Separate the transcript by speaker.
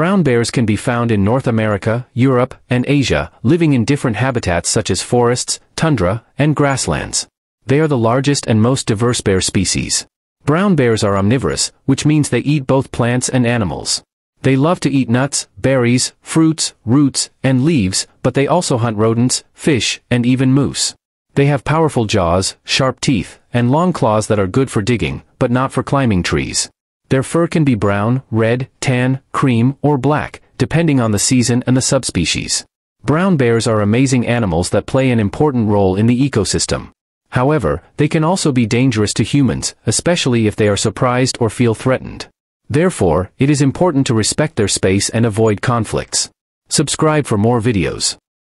Speaker 1: Brown bears can be found in North America, Europe, and Asia, living in different habitats such as forests, tundra, and grasslands. They are the largest and most diverse bear species. Brown bears are omnivorous, which means they eat both plants and animals. They love to eat nuts, berries, fruits, roots, and leaves, but they also hunt rodents, fish, and even moose. They have powerful jaws, sharp teeth, and long claws that are good for digging, but not for climbing trees. Their fur can be brown, red, tan, cream, or black, depending on the season and the subspecies. Brown bears are amazing animals that play an important role in the ecosystem. However, they can also be dangerous to humans, especially if they are surprised or feel threatened. Therefore, it is important to respect their space and avoid conflicts. Subscribe for more videos.